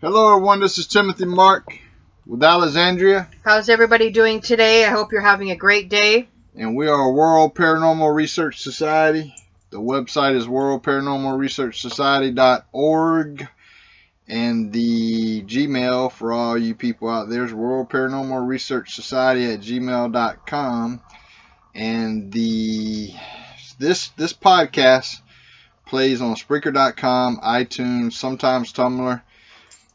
Hello, everyone. This is Timothy Mark with Alexandria, How's everybody doing today? I hope you're having a great day. and we are World Paranormal Research Society. The website is worldparanormalresearchsociety.org, and the Gmail for all you people out there is World Paranormal Research Society at gmail.com. And the this this podcast plays on Spreaker.com, iTunes, sometimes Tumblr.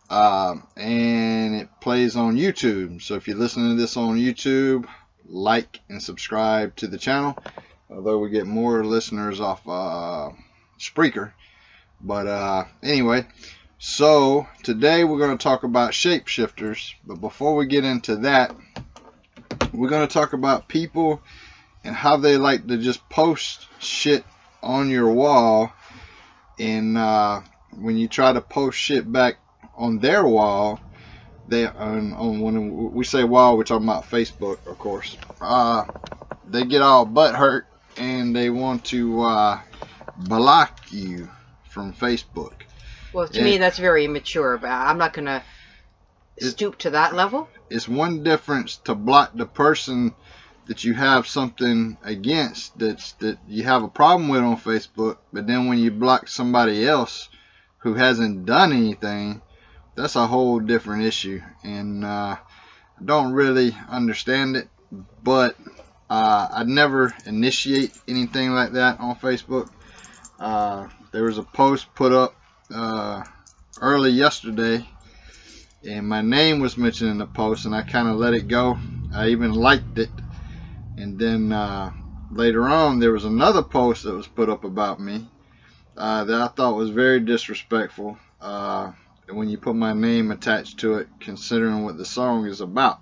Um, and it plays on YouTube. So if you're listening to this on YouTube, like and subscribe to the channel. Although we get more listeners off uh, Spreaker. But uh, anyway, so today we're going to talk about shapeshifters. But before we get into that, we're going to talk about people and how they like to just post shit on your wall. And uh, when you try to post shit back on their wall, they on, on when we say wall, we're talking about Facebook, of course. Uh, they get all butt hurt and they want to uh, block you from Facebook. Well, to Yeah. me, that's very immature, but I'm not going to stoop to that level. It's one difference to block the person that you have something against that's that you have a problem with on Facebook, but then when you block somebody else who hasn't done anything, that's a whole different issue, and uh, I don't really understand it. But uh, I'd never initiate anything like that on Facebook. Uh, there was a post put up uh, early yesterday, and my name was mentioned in the post, and I kind of let it go. I even liked it, and then uh, later on there was another post that was put up about me uh, that I thought was very disrespectful. Uh, when you put my name attached to it, considering what the song is about.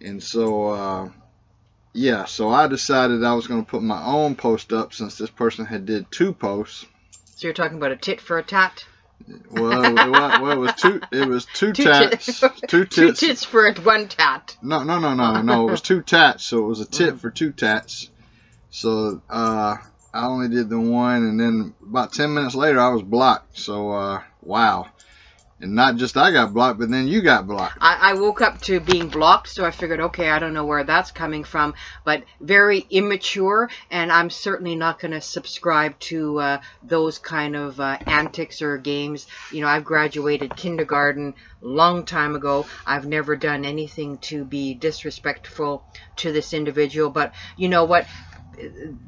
And so, uh, yeah, so I decided I was going to put my own post up since this person had did two posts. So you're talking about a tit for a tat? Well, it, wa- well, it was two. It was two, Two tats, tit- two Two tits. tits for one tat. No, no, no, no, no. It was two tats, so it was a tit Mhm. for two tats. So uh, I only did the one, and then about ten minutes later, I was blocked. So uh, wow, and not just I got blocked, but then you got blocked. I, I woke up to being blocked, so I figured, okay, I don't know where that's coming from, but very immature, and I'm certainly not going to subscribe to uh, those kind of uh, antics or games. You know, I've graduated kindergarten long time ago. I've never done anything to be disrespectful to this individual, but you know what?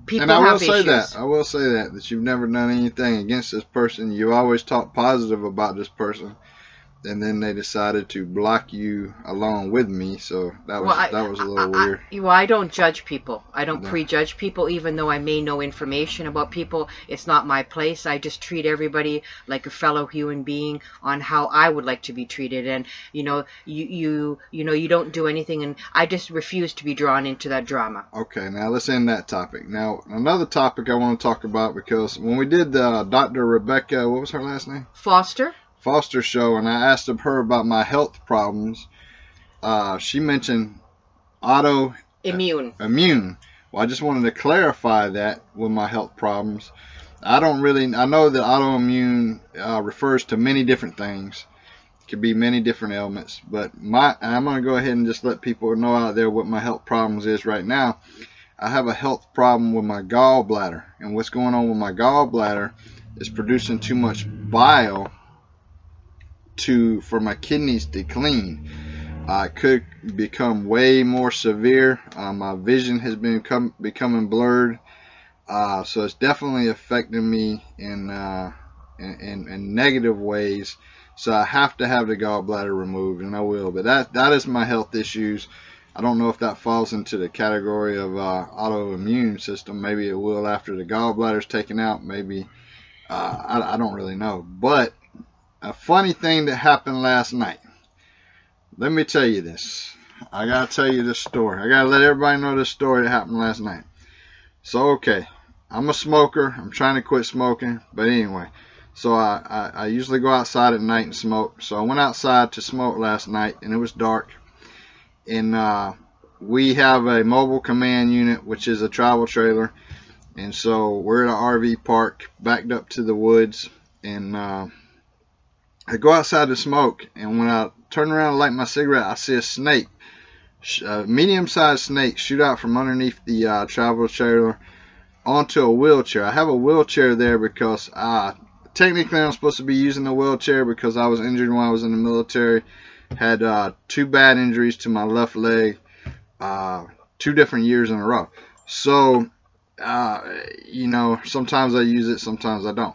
People and I will say issues. that I will say that that you've never done anything against this person. You always talk positive about this person, and then they decided to block you along with me. So that was Well, I- that was a little I- I- weird. well, I don't judge people. I don't No. prejudge people, even though I may know information about people. It's not my place. I just treat everybody like a fellow human being on how I would like to be treated. And you know, you you you know, you don't do anything, and I just refuse to be drawn into that drama. Okay, now let's end that topic. Now another topic I want to talk about because when we did uh, the Dr. Rebecca, what was her last name? Foster, Foster show, and I asked of her about my health problems. Uh, she mentioned autoimmune. immune. Well, I just wanted to clarify that with my health problems. I don't really. I know that autoimmune uh, refers to many different things. It could be many different ailments, but my I'm gonna go ahead and just let people know out there what my health problems is right now. I have a health problem with my gallbladder, and what's going on with my gallbladder is producing too much bile to for my kidneys to clean. It could become way more severe. Uh, my vision has been becoming blurred, uh, so it's definitely affecting me in, uh, in, in in negative ways. So I have to have the gallbladder removed, and I will. But that that is my health issues. I don't know if that falls into the category of uh, autoimmune system. Maybe it will after the gallbladder is taken out. Maybe uh, I, I don't really know. But a funny thing that happened last night. Let me tell you this. I gotta tell you this story. I gotta let everybody know this story that happened last night. So okay, I'm a smoker. I'm trying to quit smoking, but anyway. So I, I, I usually go outside at night and smoke. So I went outside to smoke last night, and it was dark. And uh, we have a mobile command unit, which is a travel trailer. And so we're at an RV park backed up to the woods. And uh, I go outside to smoke. And when I turn around and light my cigarette, I see a snake, a medium sized snake, shoot out from underneath the uh, travel trailer onto a wheelchair. I have a wheelchair there because uh, technically I'm supposed to be using the wheelchair because I was injured when I was in the military. Had uh, two bad injuries to my left leg uh, two different years in a row. So, uh, you know, sometimes I use it, sometimes I don't.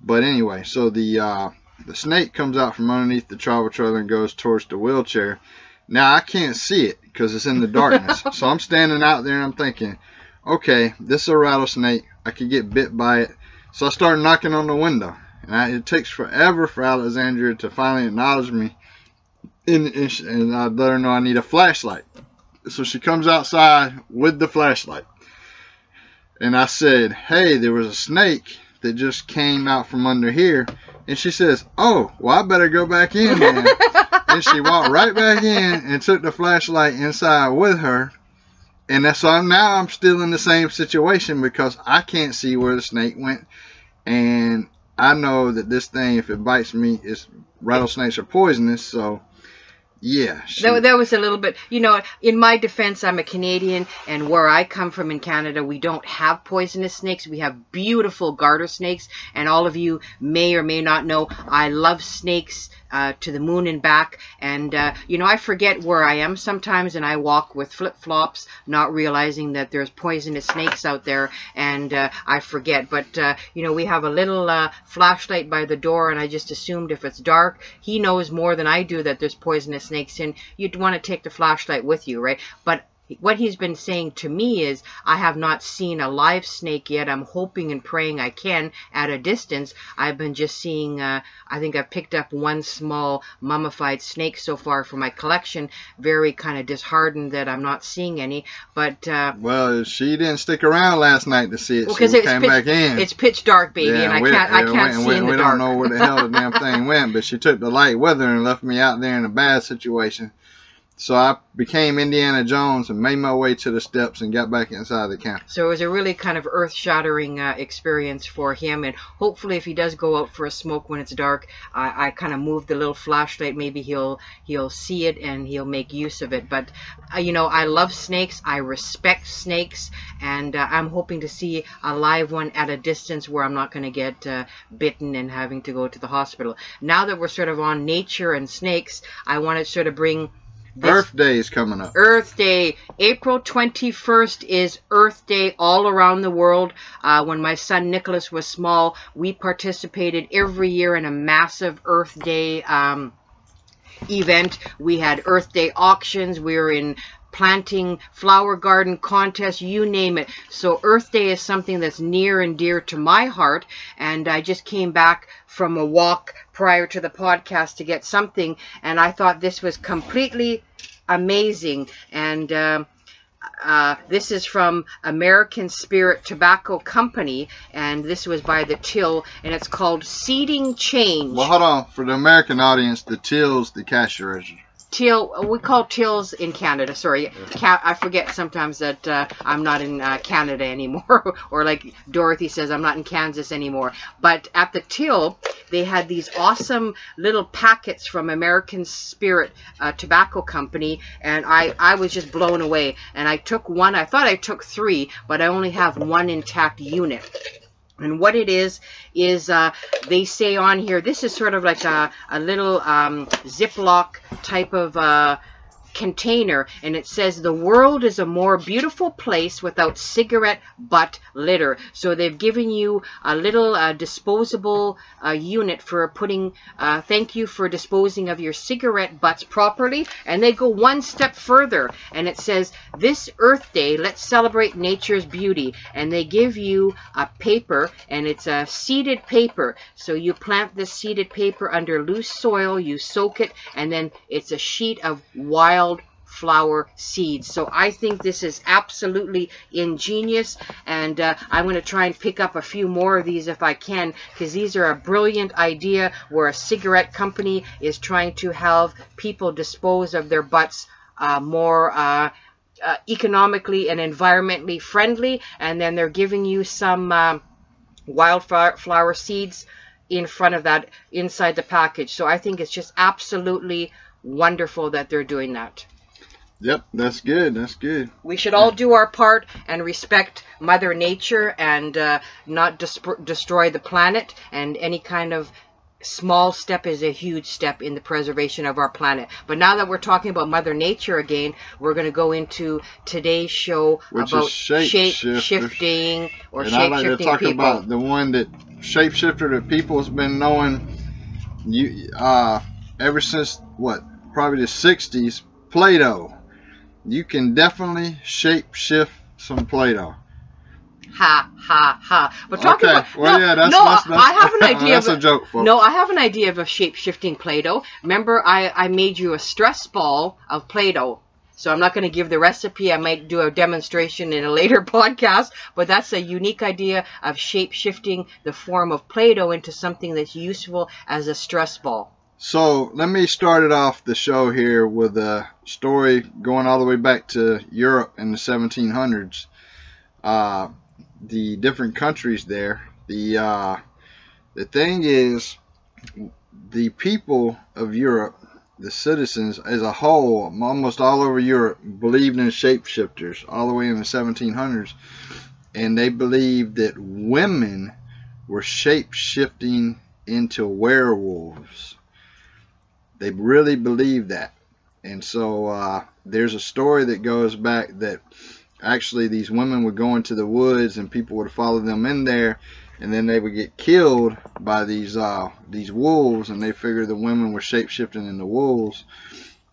But anyway, so the uh, the snake comes out from underneath the travel trailer and goes towards the wheelchair. Now I can't see it because it's in the darkness. so I'm standing out there and I'm thinking, okay, this is a rattlesnake. I could get bit by it. So I start knocking on the window. And I, it takes forever for Alexandria to finally acknowledge me. And, and, and I let her know I need a flashlight. So she comes outside with the flashlight. And I said, hey, there was a snake that just came out from under here. And she says, oh, well, I better go back in then. and she walked right back in and took the flashlight inside with her. And that's so now I'm still in the same situation because I can't see where the snake went. And I know that this thing, if it bites me, is rattlesnakes are poisonous. So yeah. That, that was a little bit, you know, in my defense, I'm a Canadian, and where I come from in Canada, we don't have poisonous snakes. We have beautiful garter snakes, and all of you may or may not know, I love snakes uh, to the moon and back. And, uh, you know, I forget where I am sometimes and I walk with flip flops, not realizing that there's poisonous snakes out there and uh, I forget. But, uh, you know, we have a little uh, flashlight by the door and I just assumed if it's dark, he knows more than I do that there's poisonous snakes in. You'd want to take the flashlight with you, right? But what he's been saying to me is, I have not seen a live snake yet. I'm hoping and praying I can at a distance. I've been just seeing, uh, I think I've picked up one small mummified snake so far for my collection. Very kind of disheartened that I'm not seeing any. But uh, well, she didn't stick around last night to see it. Well, because came pitch, back in. It's pitch dark, baby, yeah, and I can't, I can't we, see we, in the we dark. We don't know where the hell the damn thing went, but she took the light with her and left me out there in a bad situation. So I became Indiana Jones and made my way to the steps and got back inside the camp. So it was a really kind of earth-shattering uh, experience for him, and hopefully, if he does go out for a smoke when it's dark, I, I kind of move the little flashlight. Maybe he'll he'll see it and he'll make use of it. But uh, you know, I love snakes. I respect snakes, and uh, I'm hoping to see a live one at a distance where I'm not going to get uh, bitten and having to go to the hospital. Now that we're sort of on nature and snakes, I want to sort of bring Earth Day is coming up. Earth Day. April 21st is Earth Day all around the world. Uh, when my son Nicholas was small, we participated every year in a massive Earth Day um, event. We had Earth Day auctions. We were in planting, flower garden contest, you name it. So Earth Day is something that's near and dear to my heart. And I just came back from a walk prior to the podcast to get something, and I thought this was completely amazing. And uh, uh, this is from American Spirit Tobacco Company, and this was by the Till, and it's called Seeding Change. Well, hold on. For the American audience, the Till's the cash register till we call tills in Canada. Sorry, I forget sometimes that uh, I'm not in uh, Canada anymore, or like Dorothy says, I'm not in Kansas anymore. But at the till, they had these awesome little packets from American Spirit uh, Tobacco Company, and I I was just blown away. And I took one. I thought I took three, but I only have one intact unit. And what it is, is uh, they say on here, this is sort of like a, a little um, Ziploc type of uh, container and it says the world is a more beautiful place without cigarette butt litter. So they've given you a little uh, disposable uh, unit for putting, uh, thank you for disposing of your cigarette butts properly. And they go one step further and it says this Earth Day, let's celebrate nature's beauty. And they give you a paper and it's a seeded paper. So you plant this seeded paper under loose soil, you soak it, and then it's a sheet of wild flower seeds. So I think this is absolutely ingenious and uh, I'm going to try and pick up a few more of these if I can because these are a brilliant idea where a cigarette company is trying to have people dispose of their butts uh, more uh, uh, economically and environmentally friendly, and then they're giving you some um, wildflower flower seeds in front of that inside the package. So I think it's just absolutely wonderful that they're doing that. Yep, that's good. That's good. We should all do our part and respect Mother Nature and uh, not destroy the planet and any kind of small step is a huge step in the preservation of our planet. But now that we're talking about Mother Nature again, we're going to go into today's show Which about shape, shape shifting or and shape I like shifting to talk people. about the one that shapeshifter that people's been knowing you uh ever since what probably the 60s Play-Doh. You can definitely shape shift some Play-Doh ha ha ha. But talking okay. about well, no, yeah, that's, no, that's, that's, I have an idea. that's of a joke, folks. No, I have an idea of a shape shifting Play-Doh. Remember, I I made you a stress ball of Play-Doh. So I'm not going to give the recipe. I might do a demonstration in a later podcast, but that's a unique idea of shape shifting the form of Play-Doh into something that's useful as a stress ball. So let me start it off the show here with a story going all the way back to Europe in the 1700s. Uh, the different countries there. The uh, the thing is, the people of Europe, the citizens as a whole, almost all over Europe, believed in shapeshifters all the way in the 1700s, and they believed that women were shape shifting into werewolves. They really believed that, and so uh, there's a story that goes back that actually these women would go into the woods and people would follow them in there and then they would get killed by these uh, these wolves and they figured the women were shape-shifting into wolves.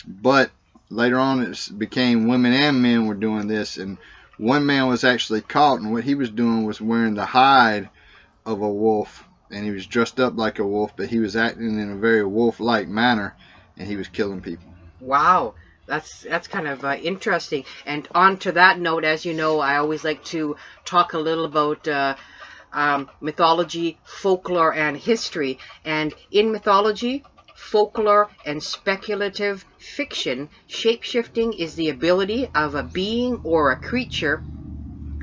But later on it became women and men were doing this and one man was actually caught and what he was doing was wearing the hide of a wolf and he was dressed up like a wolf but he was acting in a very wolf-like manner and he was killing people wow that's that's kind of uh, interesting. And on to that note, as you know, I always like to talk a little about uh, um, mythology, folklore, and history. And in mythology, folklore, and speculative fiction, shapeshifting is the ability of a being or a creature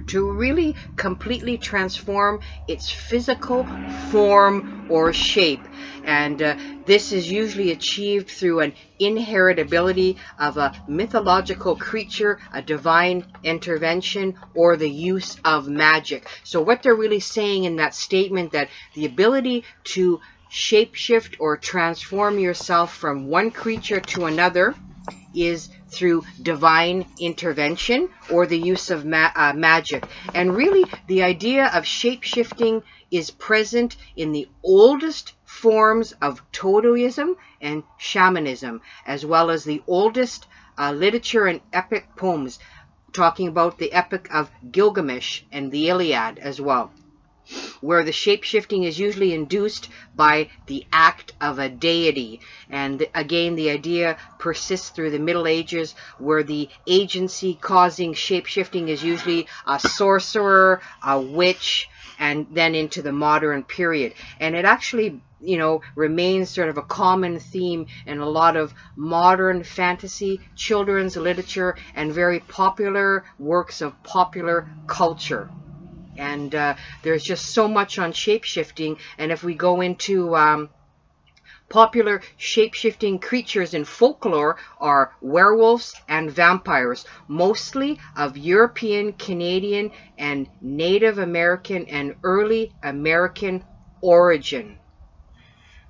to really completely transform its physical form or shape. And uh, this is usually achieved through an inheritability of a mythological creature, a divine intervention, or the use of magic. So what they're really saying in that statement that the ability to shapeshift or transform yourself from one creature to another is through divine intervention or the use of ma uh, magic. And really, the idea of shape shifting is present in the oldest forms of Totemism and shamanism, as well as the oldest uh, literature and epic poems, talking about the epic of Gilgamesh and the Iliad as well where the shape-shifting is usually induced by the act of a deity. And again, the idea persists through the Middle Ages, where the agency causing shape-shifting is usually a sorcerer, a witch, and then into the modern period. And it actually you know, remains sort of a common theme in a lot of modern fantasy, children's literature, and very popular works of popular culture and uh, there's just so much on shape-shifting. And if we go into um, popular shape-shifting creatures in folklore are werewolves and vampires mostly of European Canadian and Native American and early American origin.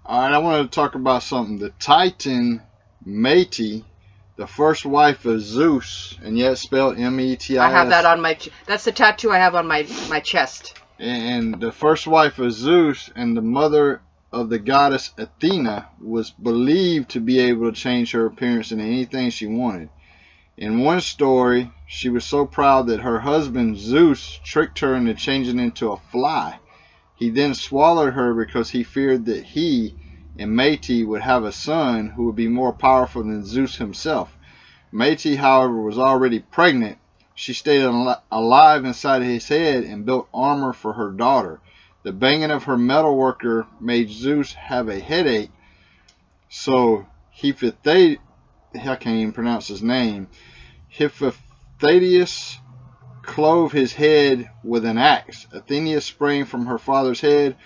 All right I want to talk about something. The Titan Métis the first wife of Zeus, and yet spelled M-E-T-I-S. I have that on my. That's the tattoo I have on my my chest. And the first wife of Zeus and the mother of the goddess Athena was believed to be able to change her appearance into anything she wanted. In one story, she was so proud that her husband Zeus tricked her into changing into a fly. He then swallowed her because he feared that he and Métis would have a son who would be more powerful than Zeus himself. Métis, however, was already pregnant. She stayed alive inside his head and built armor for her daughter. The banging of her metalworker made Zeus have a headache, so Hephaestus, I can't even pronounce his name, Hephaestus clove his head with an axe. Athena sprang from her father's head,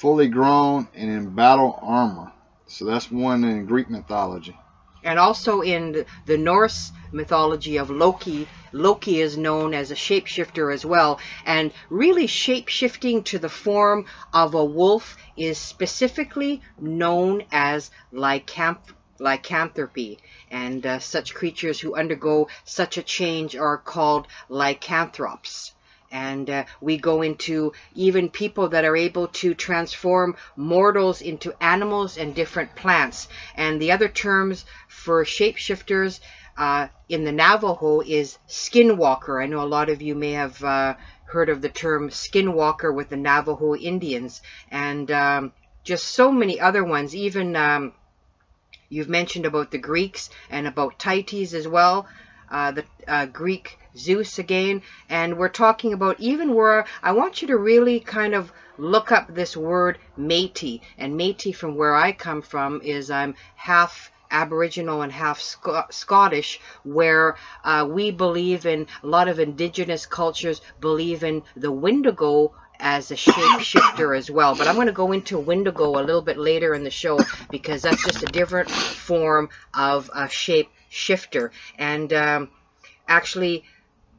fully grown and in battle armor. So that's one in Greek mythology. And also in the Norse mythology of Loki, Loki is known as a shapeshifter as well. And really, shapeshifting to the form of a wolf is specifically known as lycanth- lycanthropy. And uh, such creatures who undergo such a change are called lycanthropes and uh, we go into even people that are able to transform mortals into animals and different plants. And the other terms for shapeshifters uh, in the Navajo is skinwalker. I know a lot of you may have uh, heard of the term skinwalker with the Navajo Indians, and um, just so many other ones. Even um, you've mentioned about the Greeks and about Tites as well. Uh, the uh, Greek Zeus again, and we're talking about even where I want you to really kind of look up this word Métis, and Métis from where I come from is I'm half Aboriginal and half Sc- Scottish, where uh, we believe in a lot of indigenous cultures believe in the Wendigo as a shapeshifter as well. But I'm going to go into Wendigo a little bit later in the show because that's just a different form of a shapeshifter. And um, actually,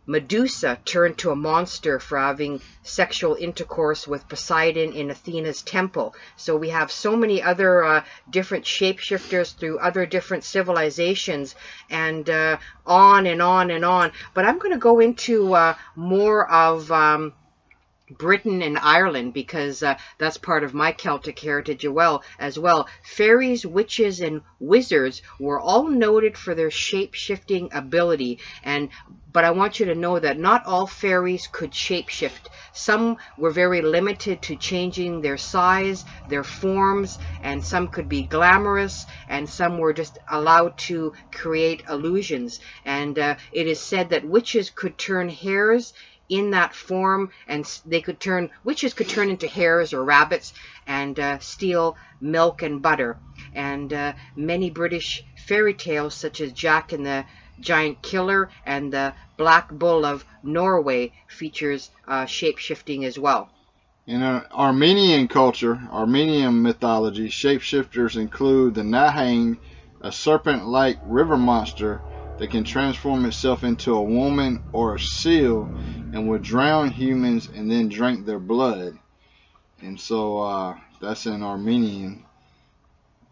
Medusa turned to a monster for having sexual intercourse with Poseidon in Athena's temple. So we have so many other uh, different shapeshifters through other different civilizations and uh, on and on and on. But I'm going to go into uh, more of. Um, Britain and Ireland because uh, that's part of my Celtic heritage as well. As well, fairies, witches, and wizards were all noted for their shape-shifting ability. And but I want you to know that not all fairies could shapeshift. Some were very limited to changing their size, their forms, and some could be glamorous, and some were just allowed to create illusions. And uh, it is said that witches could turn hares in that form, and they could turn witches could turn into hares or rabbits and uh, steal milk and butter. And uh, many British fairy tales, such as Jack and the Giant Killer and the Black Bull of Norway, features uh, shape shifting as well. In Armenian culture, Armenian mythology, shapeshifters include the Nahang, a serpent-like river monster that can transform itself into a woman or a seal and would drown humans and then drink their blood. And so uh, that's in Armenian.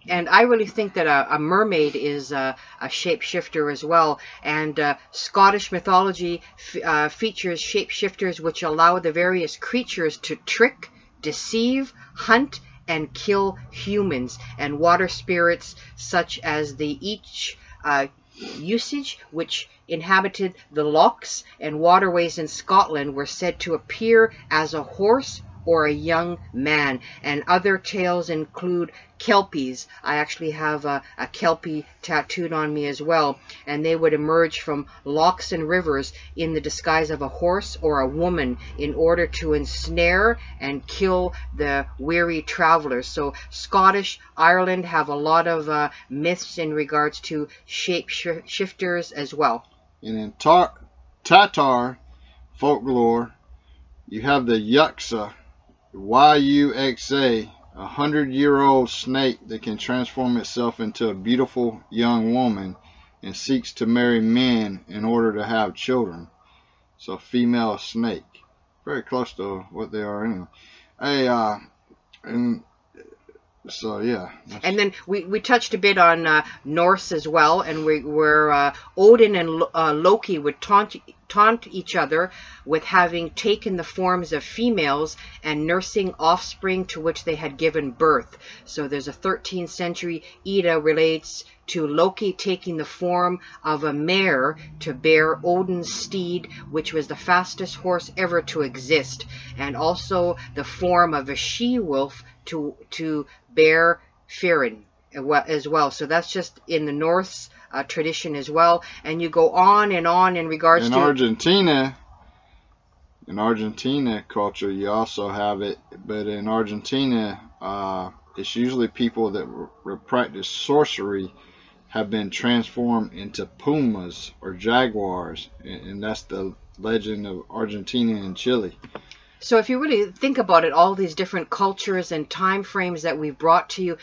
And I really think that a, a mermaid is a, a shapeshifter as well. And uh, Scottish mythology uh, features shapeshifters which allow the various creatures to trick, deceive, hunt, and kill humans. And water spirits such as the each uh, uisge which inhabited the lochs and waterways in Scotland were said to appear as a horse or a young man. And other tales include kelpies. I actually have a, a, kelpie tattooed on me as well. And they would emerge from lochs and rivers in the disguise of a horse or a woman in order to ensnare and kill the weary travelers. So Scottish, Ireland have a lot of uh, myths in regards to shape shifters as well. And in tar- Tatar folklore, you have the Yuxa, Y-U-X-A, a hundred-year-old snake that can transform itself into a beautiful young woman and seeks to marry men in order to have children. So female snake. Very close to what they are anyway. Hey, uh, and so yeah. And then we, we touched a bit on uh, Norse as well, and we were uh, Odin and uh, Loki would taunt taunt each other with having taken the forms of females and nursing offspring to which they had given birth. So there's a 13th century Edda relates to Loki taking the form of a mare to bear Odin's steed, which was the fastest horse ever to exist, and also the form of a she-wolf to to bear Fenrir as well. So that's just in the Norse uh, tradition as well. And you go on and on in regards in to Argentina. In Argentina culture, you also have it, but in Argentina, uh, it's usually people that r- practice sorcery have been transformed into pumas or jaguars, and that's the legend of Argentina and Chile. So if you really think about it, all these different cultures and time frames that we've brought to you,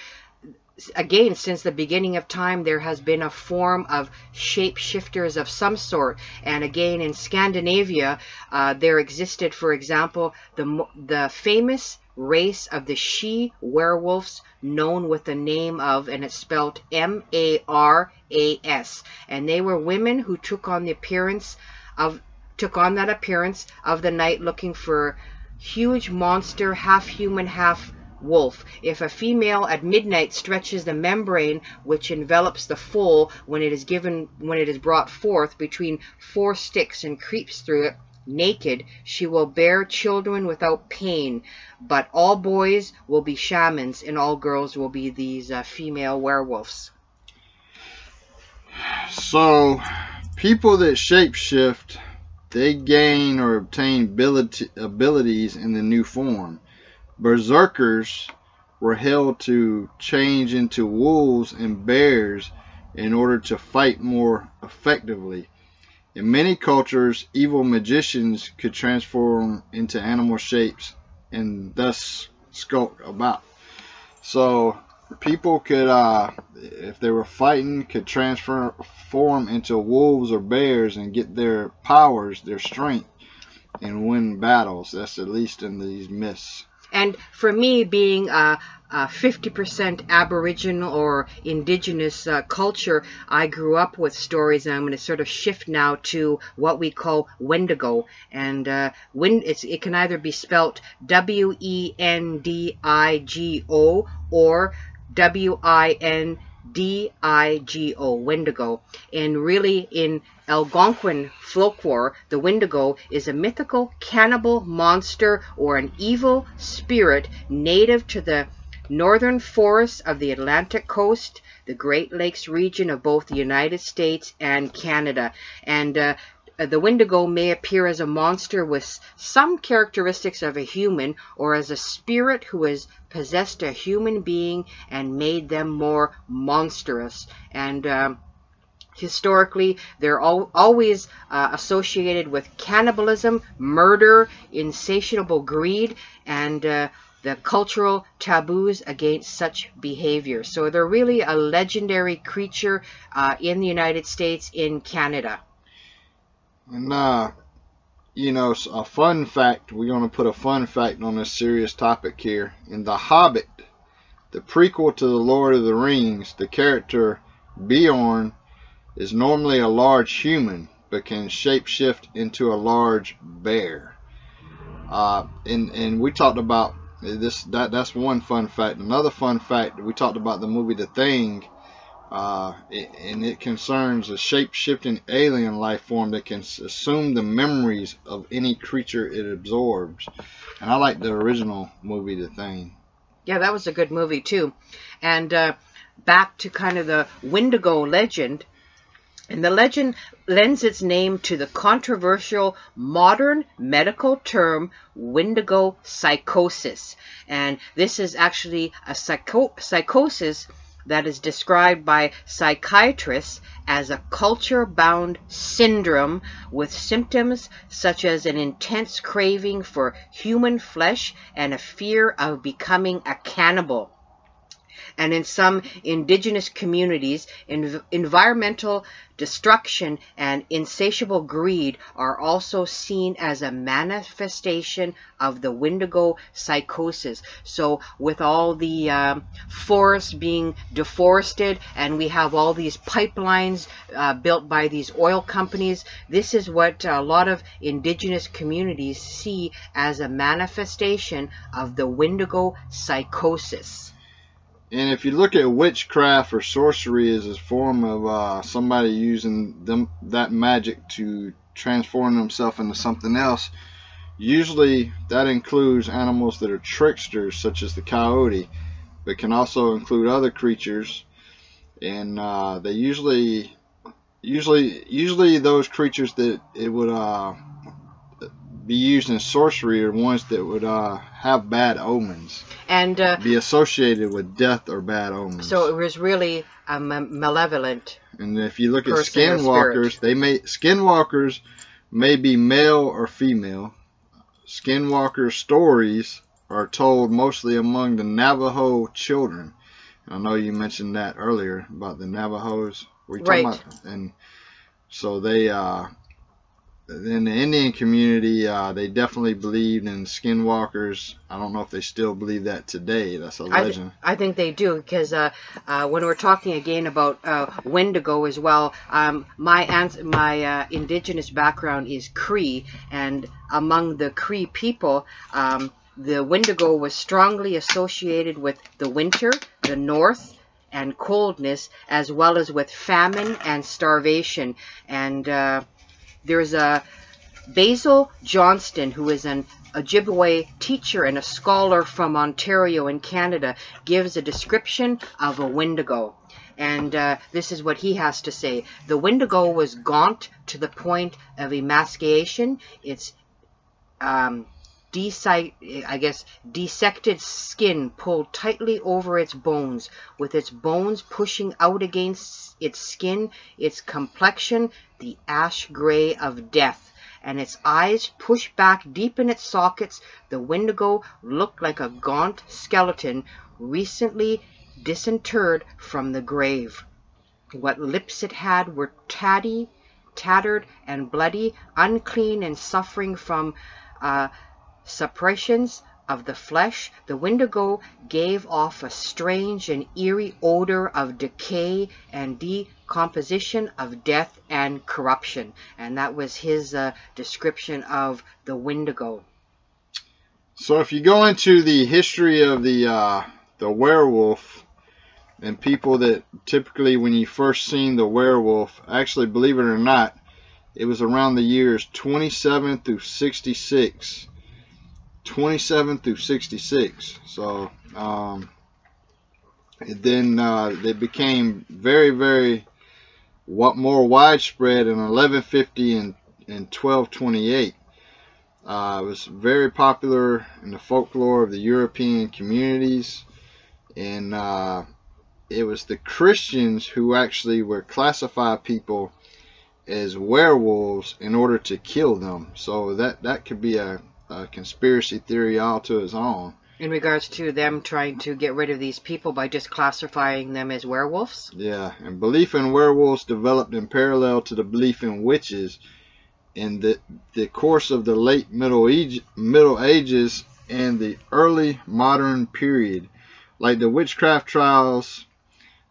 again, since the beginning of time, there has been a form of shapeshifters of some sort. And again, in Scandinavia, uh, there existed, for example, the the famous race of the she werewolves known with the name of, and it's spelled M A R A S. And they were women who took on the appearance of took on that appearance of the night looking for huge monster, half human, half wolf. If a female at midnight stretches the membrane which envelops the foal when it is given when it is brought forth between four sticks and creeps through it naked, she will bear children without pain. But all boys will be shamans and all girls will be these uh, female werewolves. So, people that shapeshift, they gain or obtain ability, abilities in the new form. Berserkers were held to change into wolves and bears in order to fight more effectively. In many cultures, evil magicians could transform into animal shapes and thus skulk about. So people could, uh, if they were fighting, could transform into wolves or bears and get their powers, their strength, and win battles. That's at least in these myths. And for me, being a, a 50% Aboriginal or Indigenous uh, culture, I grew up with stories, and I'm going to sort of shift now to what we call Wendigo. And uh, wind, it can either be spelt W E N D I G O or W I N D-I-G-O, Wendigo. And really in Algonquin folklore, the Wendigo is a mythical cannibal monster or an evil spirit native to the northern forests of the Atlantic coast, the Great Lakes region of both the United States and Canada. And uh, the Wendigo may appear as a monster with some characteristics of a human or as a spirit who has possessed a human being and made them more monstrous. And um, historically, they're al always uh, associated with cannibalism, murder, insatiable greed, and uh, the cultural taboos against such behavior. So they're really a legendary creature uh, in the United States, in Canada. And uh, you know, a fun fact, we're going to put a fun fact on this serious topic here. In The Hobbit, the prequel to The Lord of the Rings, the character Beorn is normally a large human, but can shapeshift into a large bear. Uh, and, and we talked about this, that, that's one fun fact. Another fun fact, we talked about the movie The Thing, uh, and it concerns a shape-shifting alien life form that can assume the memories of any creature it absorbs. And I like the original movie, The Thing. Yeah, that was a good movie too. And uh, back to kind of the Wendigo legend. And the legend lends its name to the controversial modern medical term Wendigo psychosis. And this is actually a psycho psychosis that is described by psychiatrists as a culture bound syndrome with symptoms such as an intense craving for human flesh and a fear of becoming a cannibal and in some indigenous communities, env environmental destruction and insatiable greed are also seen as a manifestation of the Wendigo psychosis. So, with all the um, forests being deforested and we have all these pipelines uh, built by these oil companies, this is what a lot of indigenous communities see as a manifestation of the Wendigo psychosis. And if you look at witchcraft or sorcery as a form of uh, somebody using them that magic to transform themselves into something else, usually that includes animals that are tricksters, such as the coyote, but can also include other creatures. And uh, they usually, usually, usually those creatures that it would uh, be used in sorcery are ones that would uh, have bad omens, And uh, be associated with death or bad omens. so it was really a malevolent. And if you look at skinwalkers, they may skinwalkers may be male or female. Skinwalker stories are told mostly among the Navajo children. I know you mentioned that earlier about the Navajos. We Right. about and so they uh in the Indian community, uh, they definitely believed in skinwalkers. I don't know if they still believe that today. That's a I, th- legend. I think they do because uh, uh, when we're talking again about uh, Wendigo as well, um, my ans- my uh, indigenous background is Cree, and among the Cree people, um, the Wendigo was strongly associated with the winter, the north, and coldness, as well as with famine and starvation. And uh, there's a Basil Johnston, who is an Ojibwe teacher and a scholar from Ontario in Canada, gives a description of a Wendigo. And uh, this is what he has to say. The Wendigo was gaunt to the point of emasciation. Its um, desi- I guess dissected skin pulled tightly over its bones, with its bones pushing out against its skin, its complexion the ash gray of death, and its eyes pushed back deep in its sockets. The Wendigo looked like a gaunt skeleton recently disinterred from the grave. What lips it had were tatty, tattered, and bloody, unclean, and suffering from uh, suppressions of the flesh. The Wendigo gave off a strange and eerie odor of decay and decomposition, of death and corruption. And that was his uh, description of the Wendigo. So if you go into the history of the uh, the werewolf and people that typically when you first seen the werewolf, actually believe it or not, it was around the years 27 through 66. 27 through 66. So um, then uh, they became very very what more widespread in 1150 and, and 1228. Uh, it was very popular in the folklore of the European communities, and uh, it was the Christians who actually were classify people as werewolves in order to kill them. So that that could be a, a conspiracy theory all to his own. In regards to them trying to get rid of these people by just classifying them as werewolves. Yeah, and belief in werewolves developed in parallel to the belief in witches in the, the course of the late Middle, Age, Middle Ages and the early modern period. Like the witchcraft trials,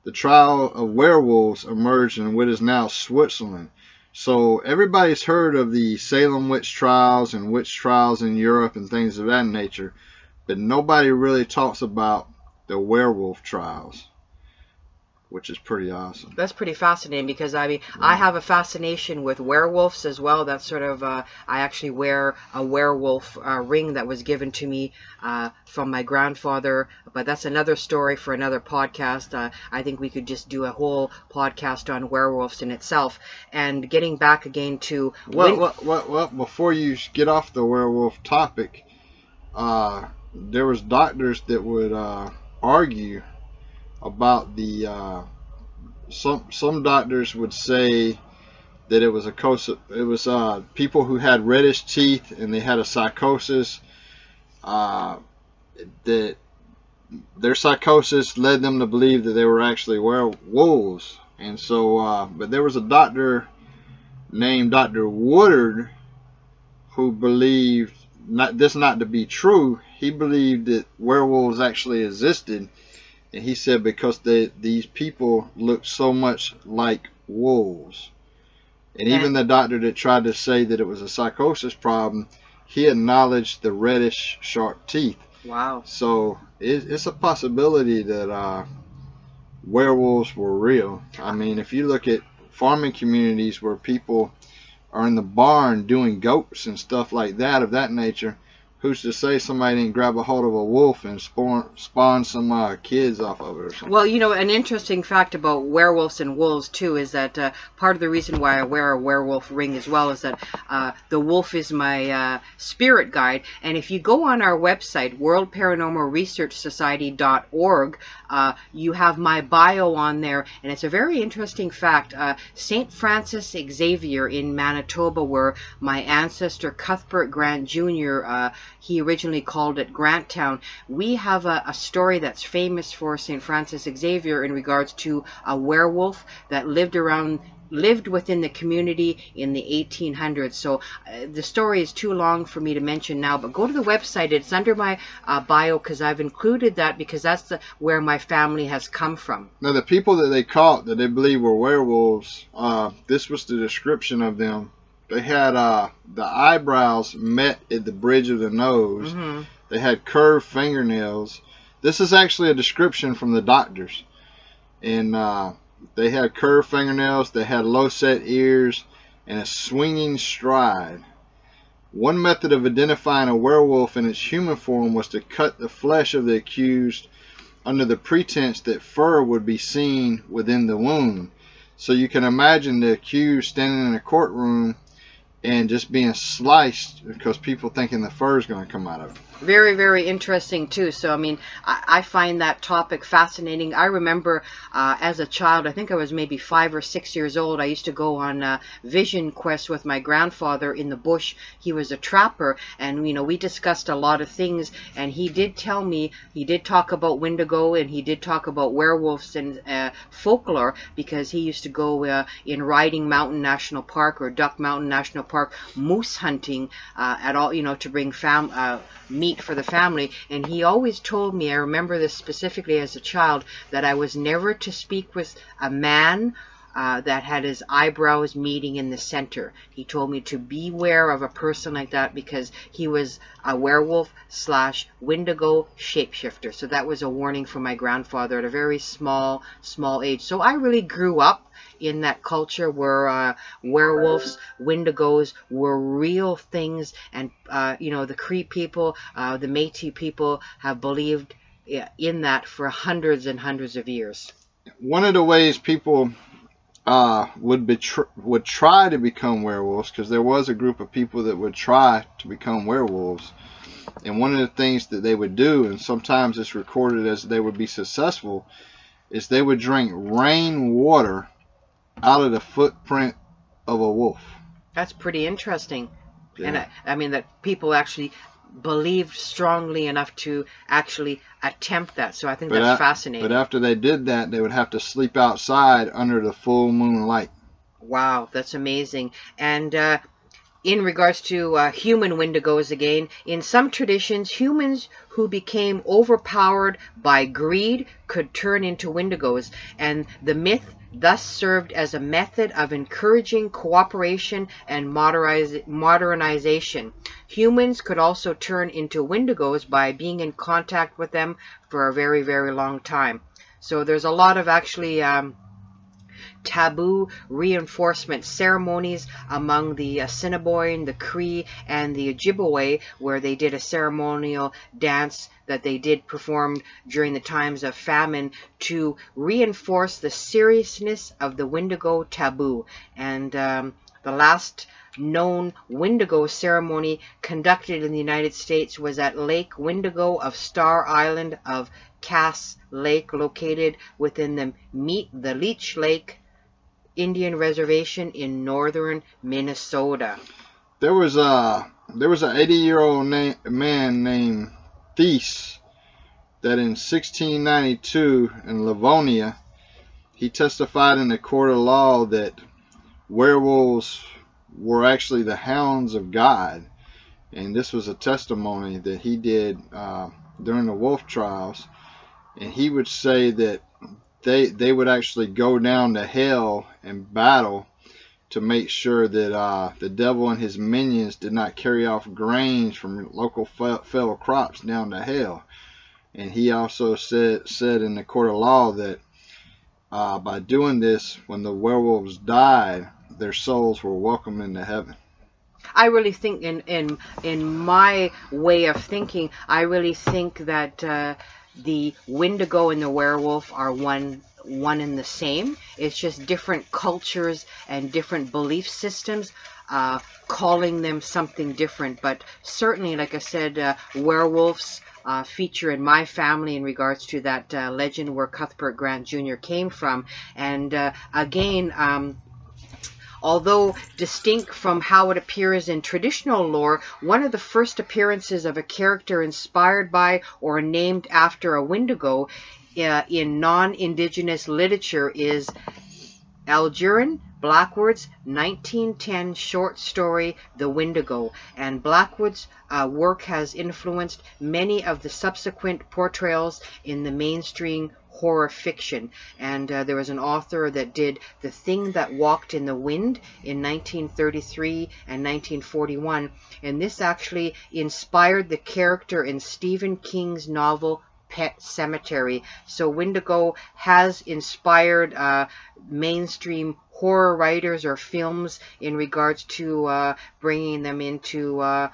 the trial of werewolves emerged in what is now Switzerland. So everybody's heard of the Salem witch trials and witch trials in Europe and things of that nature, but nobody really talks about the werewolf trials, which is pretty awesome. That's pretty fascinating because I mean I have a fascination with werewolves as well. That's sort of uh, I actually wear a werewolf uh, ring that was given to me uh, from my grandfather, but that's another story for another podcast. Uh, I think we could just do a whole podcast on werewolves in itself. And getting back again to Well, when- well, well, well, before you get off the werewolf topic, uh, there was doctors that would uh, argue about the. Uh, some some doctors would say that it was a it was uh, people who had reddish teeth and they had a psychosis. Uh, that their psychosis led them to believe that they were actually werewolves, and so. Uh, but there was a doctor named Dr. Woodard who believed not this not to be true. He believed that werewolves actually existed, and he said because they, these people look so much like wolves. And even the doctor that tried to say that it was a psychosis problem, he acknowledged the reddish sharp teeth. wow, So it, it's a possibility that uh, werewolves were real. I mean, if you look at farming communities where people are in the barn doing goats and stuff like that of that nature, who's to say somebody didn't grab a hold of a wolf and spawn, spawn some uh, kids off of it or something? Well, you know, an interesting fact about werewolves and wolves too is that uh, part of the reason why I wear a werewolf ring as well is that uh, the wolf is my uh, spirit guide. And if you go on our website, worldparanormalresearchsociety.org, uh, you have my bio on there, and it's a very interesting fact. Uh, St. Francis Xavier in Manitoba, where my ancestor Cuthbert Grant Jr he originally called it Grantown. We have a, a story that's famous for St. Francis Xavier in regards to a werewolf that lived around lived within the community in the 1800s. So uh, the story is too long for me to mention now, but go to the website. It's under my uh, bio because I've included that because that's the, where my family has come from. Now, the people that they caught that they believe were werewolves, uh, this was the description of them they had uh, the eyebrows met at the bridge of the nose. Mm-hmm. They had curved fingernails. This is actually a description from the doctors. And uh, they had curved fingernails, they had low set ears, and a swinging stride. One method of identifying a werewolf in its human form was to cut the flesh of the accused under the pretense that fur would be seen within the wound. So you can imagine the accused standing in a courtroom and just being sliced because people thinking the fur is going to come out of it very very interesting too. So i mean i, I find that topic fascinating. I remember uh, as a child i think i was maybe five or six years old i used to go on a vision quest with my grandfather in the bush. He was a trapper and you know we discussed a lot of things and he did tell me he did talk about wendigo and he did talk about werewolves and uh, folklore because he used to go uh, in riding mountain national park or duck mountain national park moose hunting uh, at all you know to bring fam uh, for the family. And he always told me, I remember this specifically as a child, that I was never to speak with a man uh, that had his eyebrows meeting in the center. He told me to beware of a person like that because he was a werewolf slash wendigo shapeshifter. So that was a warning for my grandfather at a very small, small age. So I really grew up in that culture where uh, werewolves, wendigos were real things, and uh, you know the Cree people, uh, the Métis people have believed in that for hundreds and hundreds of years. One of the ways people uh, would betr- would try to become werewolves, because there was a group of people that would try to become werewolves. And one of the things that they would do, and sometimes it's recorded as they would be successful, is they would drink rain water out of the footprint of a wolf. That's pretty interesting. Yeah. And I, I mean that people actually believed strongly enough to actually attempt that. So I think but that's a, fascinating. But after they did that, they would have to sleep outside under the full moon light. Wow, that's amazing. And uh, in regards to uh, human wendigos again, in some traditions, humans who became overpowered by greed could turn into wendigos. And the myth thus served as a method of encouraging cooperation and modernization. Humans could also turn into wendigos by being in contact with them for a very, very long time. So there's a lot of actually um, taboo reinforcement ceremonies among the Assiniboine, the Cree, and the Ojibwe, where they did a ceremonial dance that they did perform during the times of famine to reinforce the seriousness of the Wendigo taboo. And um, the last known Wendigo ceremony conducted in the United States was at Lake Wendigo of Star Island of Cass Lake, located within the Meet the Leech Lake Indian Reservation in northern Minnesota. There was a there was an 80 year old na- man named Thies that in 1692 in Livonia he testified in a court of law that werewolves were actually the hounds of God, and this was a testimony that he did uh, during the wolf trials, and he would say that they they would actually go down to hell and battle to make sure that uh, the devil and his minions did not carry off grains from local fellow crops down to hell. And he also said said in the court of law that uh, by doing this, when the werewolves died, their souls were welcomed into heaven. I really think in in in my way of thinking, I really think that uh, the Wendigo and the werewolf are one one and the same. It's just different cultures and different belief systems uh, calling them something different. But certainly, like I said, uh, werewolves uh, feature in my family in regards to that uh, legend where Cuthbert Grant Jr. came from. And uh, again, um, Although distinct from how it appears in traditional lore, one of the first appearances of a character inspired by or named after a Wendigo uh, in non-indigenous literature is Algernon Blackwood's 1910 short story The Wendigo, and Blackwood's uh, work has influenced many of the subsequent portrayals in the mainstream horror fiction. And uh, there was an author that did The Thing That Walked in the Wind in 1933 and 1941. And this actually inspired the character in Stephen King's novel Pet Sematary. So Wendigo has inspired uh, mainstream horror writers or films in regards to uh, bringing them into uh,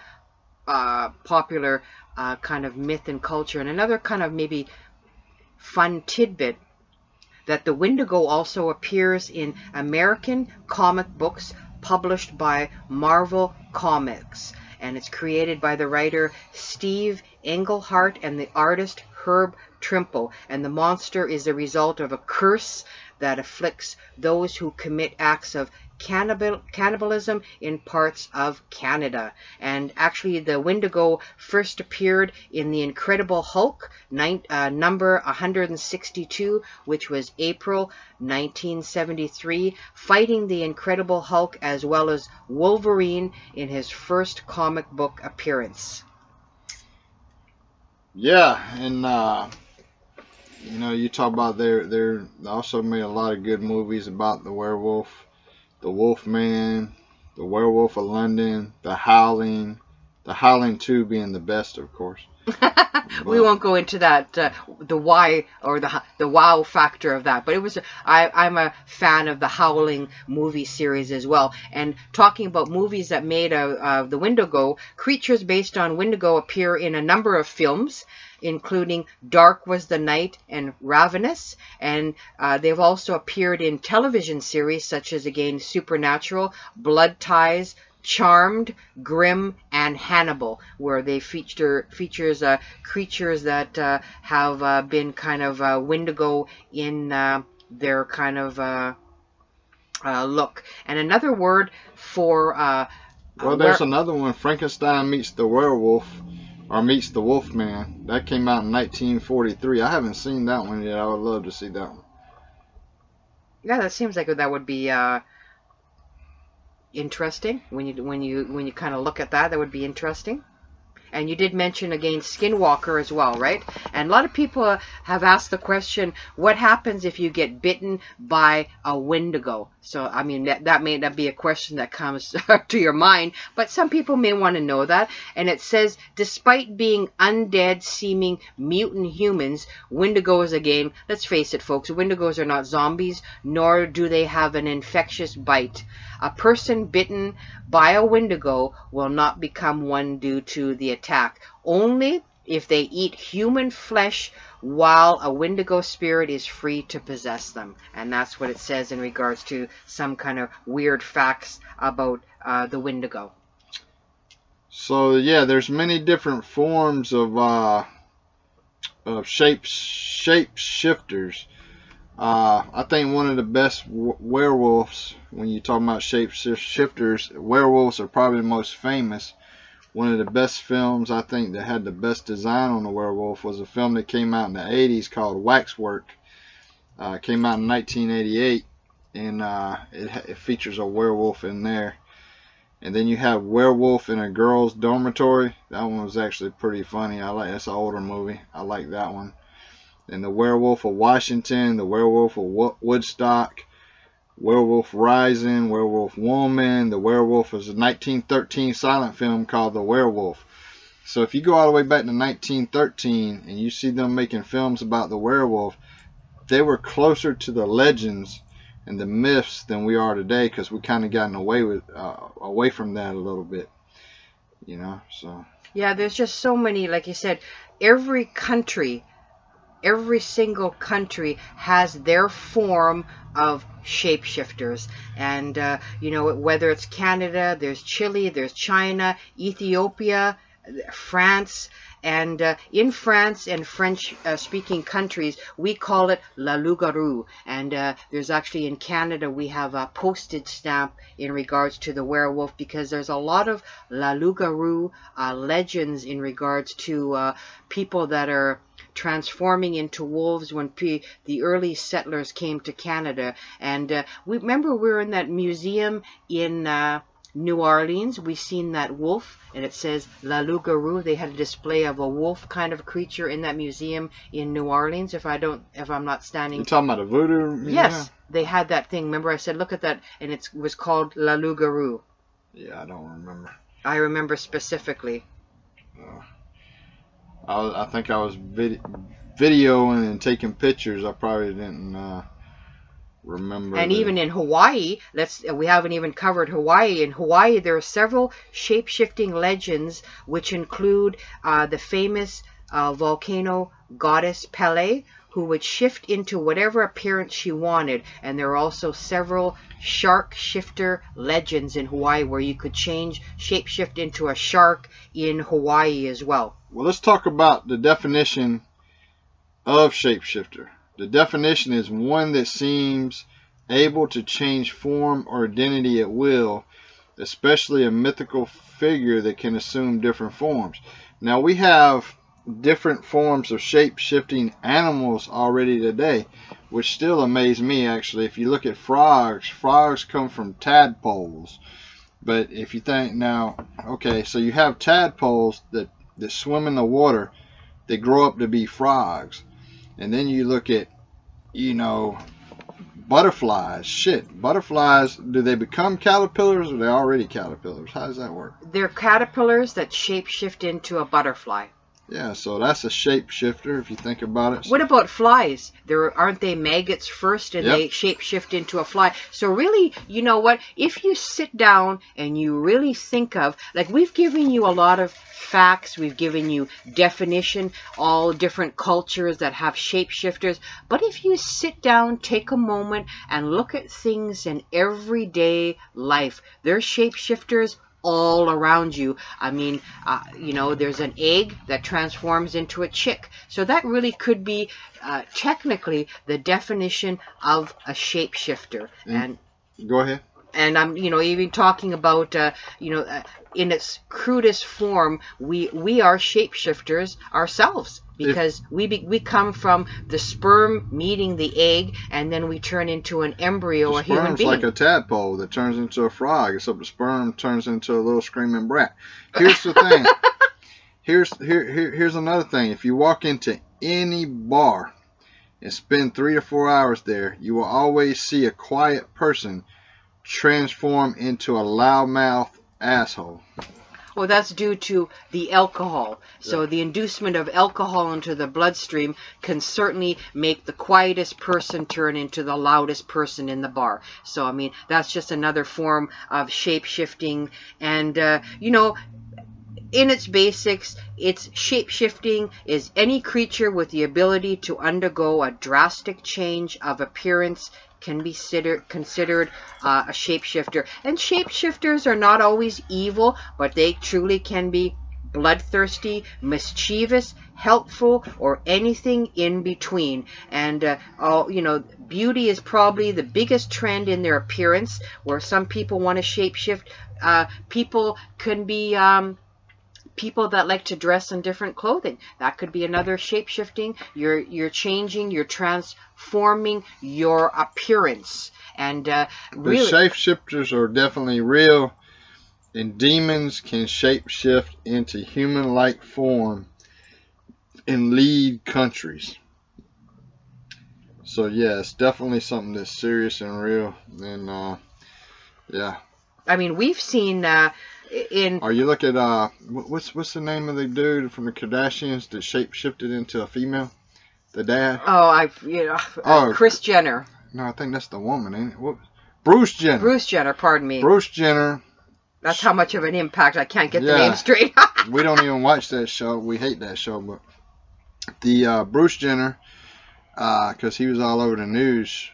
uh popular uh, kind of myth and culture. And another kind of maybe fun tidbit that the Wendigo also appears in American comic books published by Marvel Comics. And it's created by the writer Steve Englehart and the artist Herb Trimpe. And the monster is a result of a curse that afflicts those who commit acts of cannibal, cannibalism in parts of Canada. And actually, the Wendigo first appeared in The Incredible Hulk, nine, uh, number 162, which was April 1973, fighting the Incredible Hulk as well as Wolverine in his first comic book appearance. Yeah, and uh, you know, you talk about they they also made a lot of good movies about the werewolf the Wolfman, The Werewolf of London, The Howling, The Howling 2 being the best, of course. we won't go into that uh, the why or the the wow factor of that but it was I, i'm a fan of the howling movie series as well and talking about movies that made of uh, the wendigo creatures based on wendigo appear in a number of films including Dark Was the Night and Ravenous. And uh, they've also appeared in television series such as, again, Supernatural, Blood Ties, Charmed, Grimm, and Hannibal, where they feature features uh, creatures that uh, have uh, been kind of uh, Wendigo in uh, their kind of uh, look. And another word for well, there's another one. Frankenstein meets the werewolf or meets the Wolfman. That came out in 1943. I haven't seen that one yet. I would love to see that one. Yeah, that seems like that would be uh, interesting when you when you when you kind of look at that. That would be interesting. And you did mention again Skinwalker as well, right? And a lot of people uh, have asked the question, what happens if you get bitten by a wendigo? So, I mean, that, that may not be a question that comes to your mind, but some people may want to know that. And it says, despite being undead seeming mutant humans, wendigos again, let's face it, folks, wendigos are not zombies, nor do they have an infectious bite. A person bitten by a wendigo will not become one due to the attack. Only if they eat human flesh while a wendigo spirit is free to possess them. And that's what it says in regards to some kind of weird facts about uh, the wendigo. So yeah, there's many different forms of uh, of shape shape shifters. Uh, I think one of the best werewolves, when you talk about shape shifters, werewolves are probably the most famous. One of the best films I think that had the best design on the werewolf was a film that came out in the 80s called Waxwork. Uh, came out in 1988, and uh, it, it features a werewolf in there. And then you have Werewolf in a Girl's Dormitory. That one was actually pretty funny. I like that's an older movie. I like that one and the Werewolf of Washington, the Werewolf of Woodstock, Werewolf Rising, Werewolf Woman. The Werewolf was a 1913 silent film called The Werewolf. So if you go all the way back to 1913 and you see them making films about the werewolf, they were closer to the legends and the myths than we are today because we kind of gotten away with uh, away from that a little bit. You know, so Yeah, there's just so many, like you said, every country, every single country has their form of shapeshifters. And, uh, you know, whether it's Canada, there's Chile, there's China, Ethiopia, France, and uh, in France and French uh, speaking countries, we call it La Loup-garou. And uh, there's actually in Canada, we have a postage stamp in regards to the werewolf because there's a lot of La Loup-garou uh, legends in regards to uh, people that are transforming into wolves when P- the early settlers came to Canada. And uh, we remember we were in that museum in uh, New Orleans. we've seen that wolf, and it says La Loup-garou. They had a display of a wolf kind of creature in that museum in New Orleans. If I don't, if I'm not standing. you're talking about a voodoo? museum? Yes, they had that thing. Remember, I said, look at that, and it was called La Loup-garou. Yeah, I don't remember. I remember specifically. I, I think I was vid- videoing and taking pictures. I probably didn't uh, remember. And the- even in Hawaii, let's we haven't even covered Hawaii. In Hawaii, there are several shape-shifting legends, which include uh, the famous uh, volcano goddess Pele, who would shift into whatever appearance she wanted. And there are also several shark shifter legends in Hawaii where you could change shapeshift into a shark in Hawaii as well. Well, let's talk about the definition of shapeshifter. The definition is one that seems able to change form or identity at will, especially a mythical figure that can assume different forms. Now, we have different forms of shape shifting animals already today, which still amaze me actually. If you look at frogs, frogs come from tadpoles. But if you think now, okay, so you have tadpoles that that swim in the water they grow up to be frogs and then you look at you know butterflies shit butterflies do they become caterpillars or they already caterpillars how does that work They're caterpillars that shape shift into a butterfly. Yeah so that's a shapeshifter if you think about it What about flies? There aren't they maggots first and Yep. they shapeshift into a fly. So really, you know what? If you sit down and you really think of like we've given you a lot of facts, we've given you definition, all different cultures that have shapeshifters, but if you sit down, take a moment and look at things in everyday life, there's shapeshifters all around you. I mean, uh, you know, there's an egg that transforms into a chick. So that really could be uh, technically the definition of a shapeshifter. Mm. And go ahead and I'm, you know, even talking about, uh, you know, uh, in its crudest form, we we are shapeshifters ourselves because we be, we come from the sperm meeting the egg, and then we turn into an embryo, a human being. like a tadpole that turns into a frog except the sperm turns into a little screaming brat. Here's the thing. Here's here, here here's another thing. If you walk into any bar and spend three to four hours there you will always see a quiet person transform into a loudmouth asshole Well, that's due to the alcohol. So the inducement of alcohol into the bloodstream can certainly make the quietest person turn into the loudest person in the bar. So I mean, that's just another form of shape shifting. And uh, you know, in its basics, its shape shifting is any creature with the ability to undergo a drastic change of appearance can be considered considered uh, a shapeshifter. And shapeshifters are not always evil, but they truly can be bloodthirsty, mischievous, helpful, or anything in between. And uh, all you know, beauty is probably the biggest trend in their appearance. Where some people want to shapeshift, uh, people can be. Um, people that like to dress in different clothing. That could be another shape shifting. You're you're changing, you're transforming your appearance. And uh, the really, shapeshifters are definitely real and demons can shapeshift into human like form and lead countries so yeah it's definitely something that's serious and real and uh yeah I mean, we've seen uh, in Or you look at uh, what's what's the name of the dude from the Kardashians that shape shifted into a female? The dad. oh, I you know, uh, Oh. Kris Jenner. No, I think that's the woman, ain't it? What? Bruce Jenner. Bruce Jenner, pardon me. Bruce Jenner. That's how much of an impact I can't get the name straight. we don't even watch that show. We hate that show, but the uh, Bruce Jenner, because he was all over the news,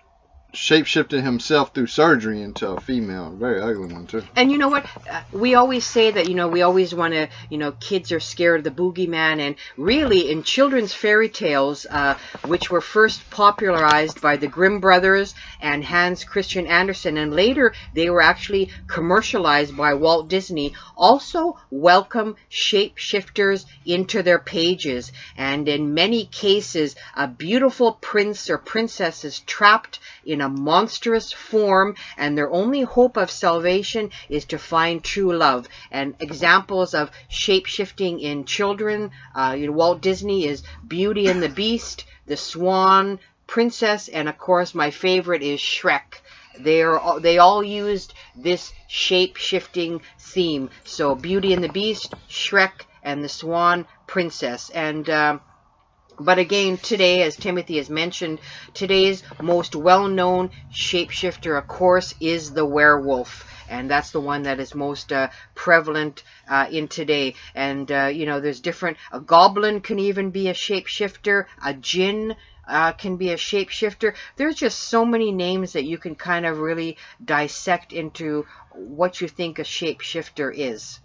shapeshifted himself through surgery into a female, a very ugly one too. And you know what? Uh, we always say that, you know, we always want to, you know, kids are scared of the boogeyman. And really, in children's fairy tales, uh, which were first popularized by the Grimm brothers and Hans Christian Andersen, and later they were actually commercialized by Walt Disney, also welcome shapeshifters into their pages. And in many cases, a beautiful prince or princess is trapped in a monstrous form, and their only hope of salvation is to find true love. And examples of shape shifting in children, uh, you know, Walt Disney is Beauty and the Beast, The Swan, Princess, and of course my favorite is Shrek. They are they all used this shape shifting theme. So Beauty and the Beast, Shrek, and the Swan Princess, and. Um, but again, today, as Timothy has mentioned, today's most well-known shapeshifter, of course, is the werewolf. And that's the one that is most uh, prevalent uh, in today. And, uh, you know, there's different, a goblin can even be a shapeshifter, a jinn uh, can be a shapeshifter. There's just so many names that you can kind of really dissect into what you think a shapeshifter is.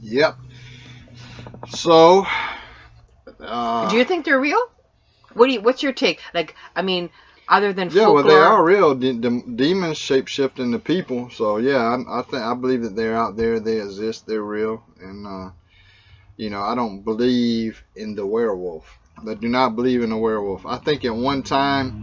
Yep. So, uh, Do you think they're real? What do you, what's your take? Like, I mean, other than yeah, folklore, well, they are real. De- de- demons shapeshift into people. So yeah, I, I think I believe that they're out there. They exist. They're real. And uh, you know, I don't believe in the werewolf. I do not believe in the werewolf. I think at one time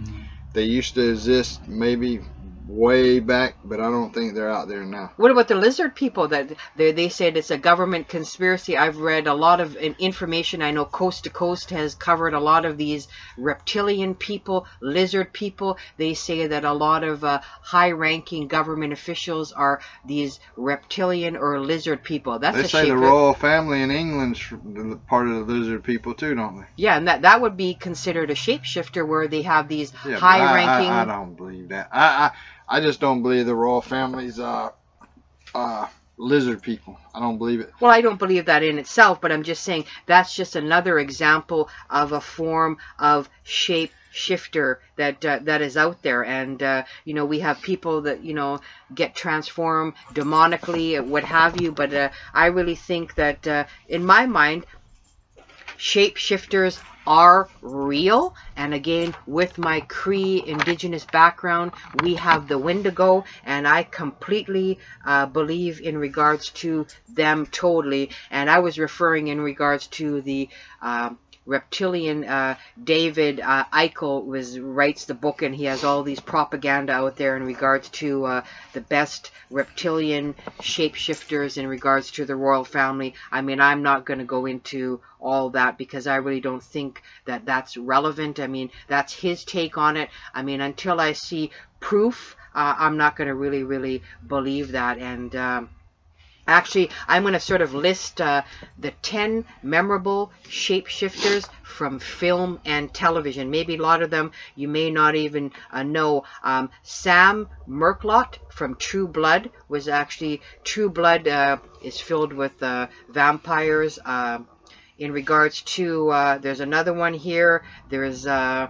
they used to exist, maybe way back, but I don't think they're out there now. What about the lizard people that they, they said it's a government conspiracy? I've read a lot of information. I know Coast to Coast has covered a lot of these reptilian people, lizard people. They say that a lot of uh, high-ranking government officials are these reptilian or lizard people. That's They a say the royal family in England's part of the lizard people too, don't they? Yeah, and that that would be considered a shapeshifter where they have these Yeah, high-ranking. I, I, I don't believe that. I, I I just don't believe the royal family's uh uh lizard people. I don't believe it. Well, I don't believe that in itself, but I'm just saying that's just another example of a form of shape shifter that uh, that is out there and uh, you know we have people that you know get transformed demonically what have you but uh, I really think that uh, in my mind shapeshifters are real. And again with my cree indigenous background we have the wendigo and i completely uh, believe in regards to them totally. And i was referring in regards to the um, reptilian uh, David uh, Eichel was writes the book and he has all these propaganda out there in regards to uh, the best reptilian shapeshifters in regards to the royal family. I mean, I'm not going to go into all that because I really don't think that that's relevant. I mean, that's his take on it. I mean, until I see proof, uh, I'm not going to really, really believe that. And um, Actually, I'm going to sort of list uh, the 10 memorable shapeshifters from film and television. Maybe a lot of them you may not even uh, know. Um, Sam Merlotte from True Blood was actually, True Blood uh, is filled with uh, vampires. Uh, in regards to, uh, there's another one here. There's uh,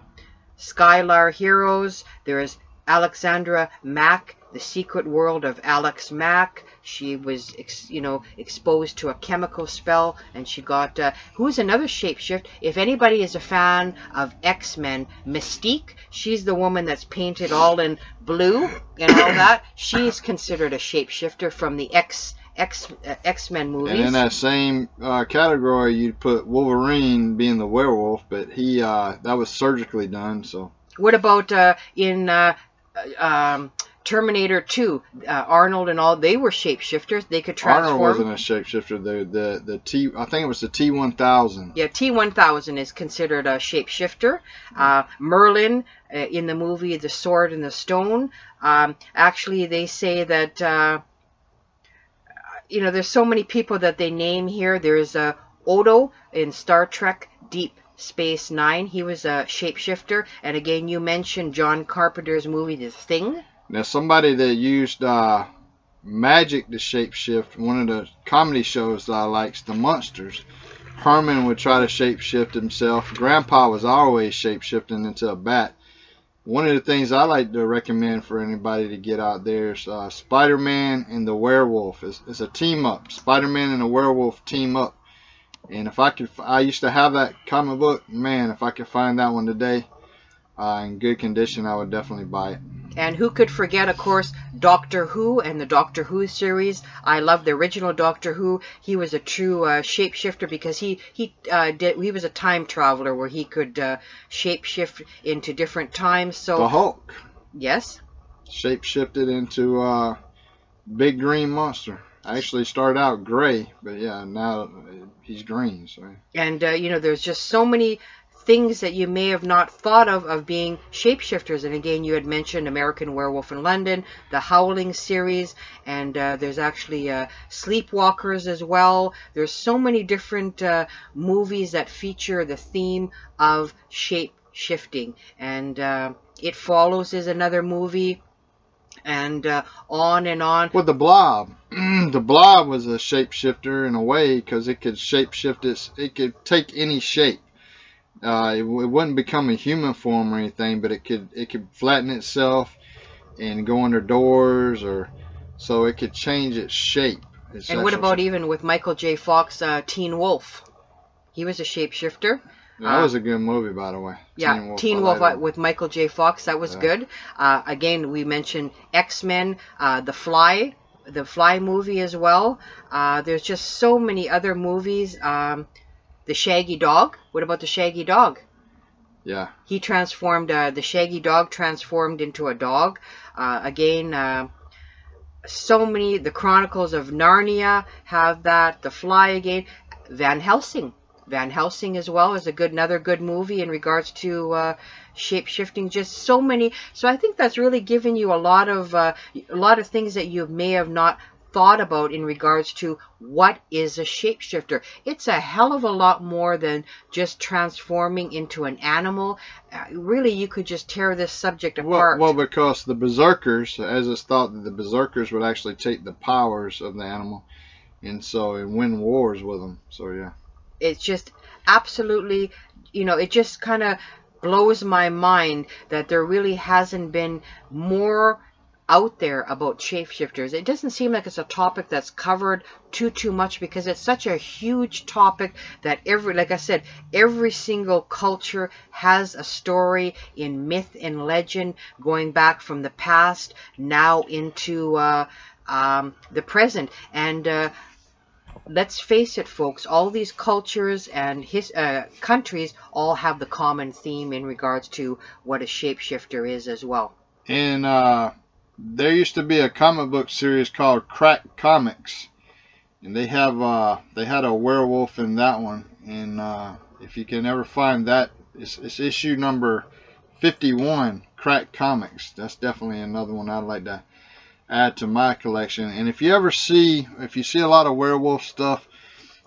Sylar Heroes. There's Alexandra Mack, The Secret World of Alex Mack. She was, ex, you know, exposed to a chemical spell, and she got. Uh, who's another shapeshift? If anybody is a fan of X Men, Mystique. She's the woman that's painted all in blue and all that. She's considered a shapeshifter from the X X uh, X Men movies. And in that same uh, category, you'd put Wolverine being the werewolf, but he uh, that was surgically done. So What about uh, in uh, um, Terminator 2? Uh, Arnold and all they were shapeshifters. They could transform. Arnold wasn't a shapeshifter. The the the T I think it was the T one thousand. Yeah, T1000 is considered a shapeshifter. Uh, Merlin uh, in the movie The Sword and the Stone. Um, actually, they say that, uh, you know, there's so many people that they name here. There's uh, Odo in Star Trek Deep Space Nine. He was a shapeshifter. And again, you mentioned John Carpenter's movie The Thing. Now, somebody that used uh, magic to shapeshift, one of the comedy shows that I likes, The Munsters. Herman would try to shapeshift himself. Grandpa was always shapeshifting into a bat. One of the things I like to recommend for anybody to get out there is uh, Spider-Man and the Werewolf. It's, it's a team up. Spider-Man and the Werewolf team up. And if I could, I used to have that comic book. Man, if I could find that one today uh, in good condition, I would definitely buy it. And who could forget, of course, Doctor Who and the Doctor Who series. I love the original Doctor Who. He was a true uh, shapeshifter because he he uh, did he was a time traveler where he could uh, shapeshift into different times. So the Hulk. Yes. Shapeshifted into uh, big green monster. Actually started out gray, but yeah, now he's green. So. And uh, you know, there's just so many things that you may have not thought of of being shapeshifters. And again, you had mentioned American Werewolf in London, the Howling series, and uh, there's actually uh, Sleepwalkers as well. There's so many different uh, movies that feature the theme of shape shifting. And uh, It Follows is another movie. And uh, on and on. Well, the blob, the blob was a shapeshifter in a way because it could shapeshift its, it could take any shape uh, it, it, wouldn't become a human form or anything, but it could it could flatten itself and go under doors, or so it could change its shape. Its and what about shape. even with Michael J. Fox, uh, Teen Wolf? He was a shapeshifter. That uh, was a good movie, by the way. Yeah, Teen Wolf, Teen Wolf with Michael J. Fox. That was yeah. good. Uh, again, we mentioned X Men, uh, The Fly, the Fly movie as well. Uh, there's just so many other movies. Um, the Shaggy Dog. What about the Shaggy Dog? Yeah. He transformed, uh, the Shaggy Dog transformed into a dog. Uh, again, uh, so many, the Chronicles of Narnia have that. The Fly again. Van Helsing. Van Helsing as well is a good, another good movie in regards to uh, shape shifting. Just so many. So I think that's really given you a lot of uh, a lot of things that you may have not thought about in regards to what is a shapeshifter. It's a hell of a lot more than just transforming into an animal. Uh, really, you could just tear this subject apart. Well, well, because the berserkers, as it's thought that the berserkers would actually take the powers of the animal, and so and win wars with them. So yeah, it's just absolutely, you know, it just kind of blows my mind that there really hasn't been more out there about shapeshifters. It doesn't seem like it's a topic that's covered too too much because it's such a huge topic that every like I said, every single culture has a story in myth and legend going back from the past now into uh, um, the present and uh, let's face it, folks, all these cultures and his, uh, countries all have the common theme in regards to what a shapeshifter is as well. And uh, there used to be a comic book series called Crack Comics, and they have uh, they had a werewolf in that one. And uh, if you can ever find that, it's, it's issue number 51, Crack Comics. That's definitely another one I'd like to add to my collection. And if you ever see, if you see a lot of werewolf stuff,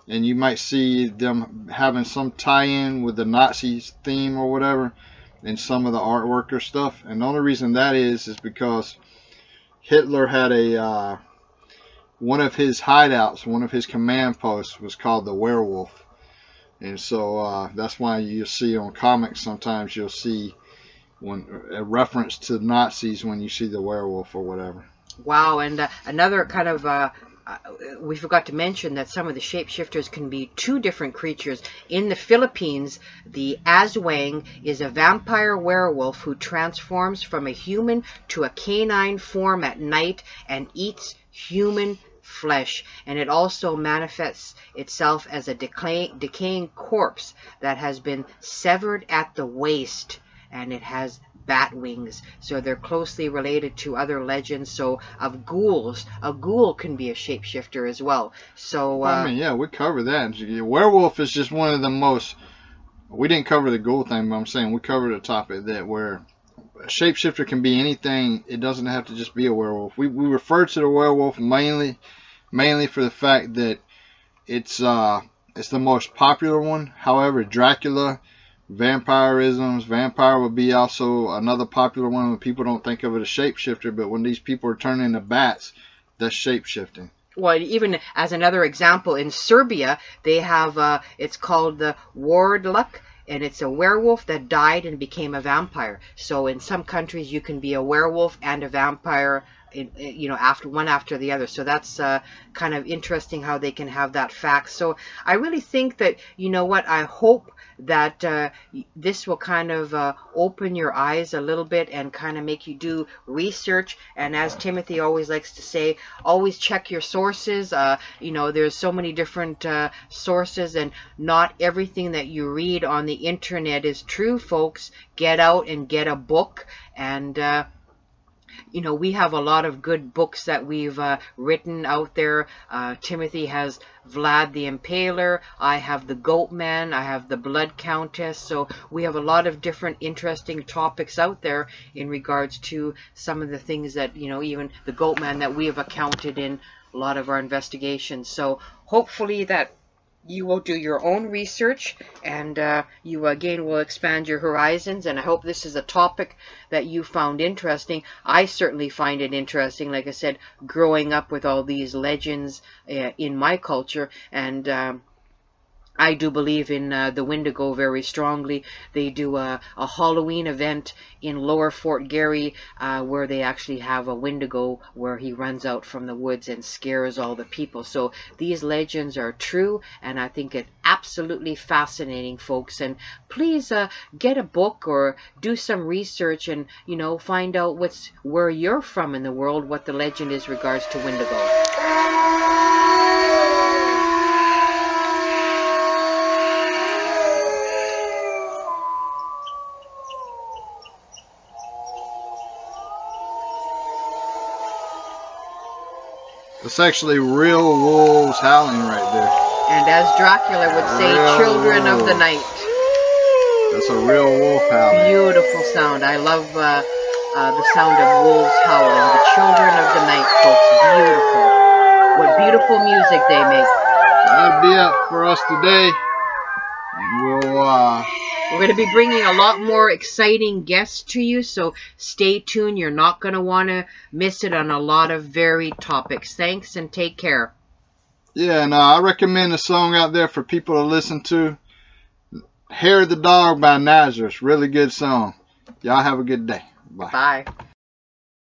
and you might see them having some tie-in with the Nazis theme or whatever in some of the artwork or stuff. And the only reason that is is because Hitler had a uh, one of his hideouts, one of his command posts was called the Werewolf, and so uh, that's why you see on comics sometimes you'll see when a reference to Nazis when you see the werewolf or whatever. Wow, and uh, another kind of uh, uh, we forgot to mention that some of the shapeshifters can be two different creatures. In the Philippines, the Aswang is a vampire werewolf who transforms from a human to a canine form at night and eats human flesh. And it also manifests itself as a decay, decaying corpse that has been severed at the waist and it has bat wings. So they're closely related to other legends. So of ghouls, a ghoul can be a shapeshifter as well. So uh, I mean, yeah, we cover that. Werewolf is just one of the most. We didn't cover the ghoul thing, but I'm saying we covered a topic that where a shapeshifter can be anything. It doesn't have to just be a werewolf. We we refer to the werewolf mainly mainly for the fact that it's uh it's the most popular one. However, Dracula vampirisms. Vampire would be also another popular one when people don't think of it as shapeshifter, but when these people are turning into bats, that's shapeshifting. Well, even as another example, in Serbia, they have, uh, it's called the Wardluck, and it's a werewolf that died and became a vampire. So in some countries, you can be a werewolf and a vampire you know after one after the other so that's uh, kind of interesting how they can have that fact so i really think that you know what i hope that uh, this will kind of uh, open your eyes a little bit and kind of make you do research. And as timothy always likes to say always check your sources. Uh, you know there's so many different uh, sources and not everything that you read on the internet is true folks. Get out and get a book. And uh, you know, we have a lot of good books that we've uh, written out there. Uh, Timothy has Vlad the Impaler. I have the Goat Man. I have the Blood Countess. So we have a lot of different interesting topics out there in regards to some of the things that, you know, even the Goat Man that we have accounted in a lot of our investigations. So hopefully that you will do your own research and uh, you again will expand your horizons and I hope this is a topic that you found interesting. I certainly find it interesting like I said growing up with all these legends uh, in my culture and um, I do believe in uh, the Wendigo very strongly. They do a, a, Halloween event in Lower Fort Garry uh, where they actually have a Wendigo where he runs out from the woods and scares all the people. So these legends are true and I think it absolutely fascinating, folks. And please uh, get a book or do some research and, you know, find out what's where you're from in the world, what the legend is regards to Wendigo. It's actually real wolves howling right there. And as Dracula would say, real children wolves. of the night. That's a real wolf howling. Beautiful sound. I love uh, uh, the sound of wolves howling. The children of the night, folks. Beautiful. What beautiful music they make. That'll be it for us today. We'll uh, we're going to be bringing a lot more exciting guests to you, so stay tuned. You're not going to want to miss it on a lot of varied topics. Thanks and take care. Yeah, and uh, I recommend a song out there for people to listen to. Hair of the Dog by Nazareth. Really good song. Y'all have a good day. Bye. Bye.